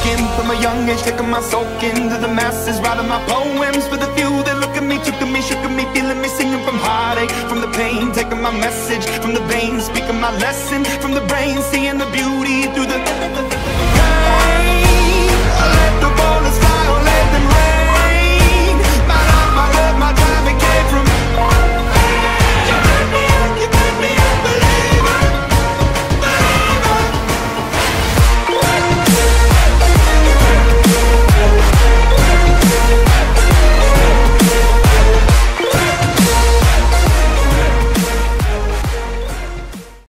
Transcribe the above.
Was from a young age, taking my soul into the masses, writing my poems for the few that look at me, took me, shook me, feeling me, singing from heartache, from the pain, taking my message from the veins, speaking my lesson from the